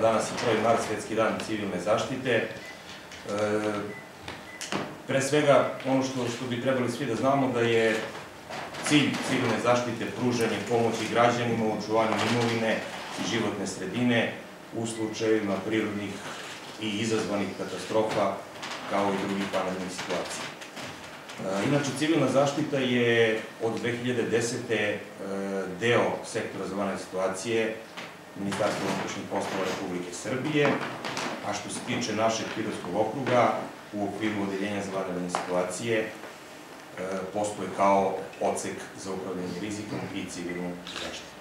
danas je 1. mart, svetski dan civilne zaštite. E, pre svega, ono što, što bi trebali svi da znamo da je cilj civilne zaštite pružanje pomoći građanima u očuvanju imovine i životne sredine u slučajevima prirodnih i izazvanih katastrofa kao i drugih vanrednih situacija. E, Inače, civilna zaštita je od 2010. e, deo sektora za vanredne situacije Ministarstva unutrašnjih poslova Republike Srbije, a što se tiče našeg Pirotskog okruga, u okviru Odeljenja za vanredne situacije e, postoje kao odsek za upravljanje rizikom i civilnu zaštitu.